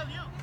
tell you.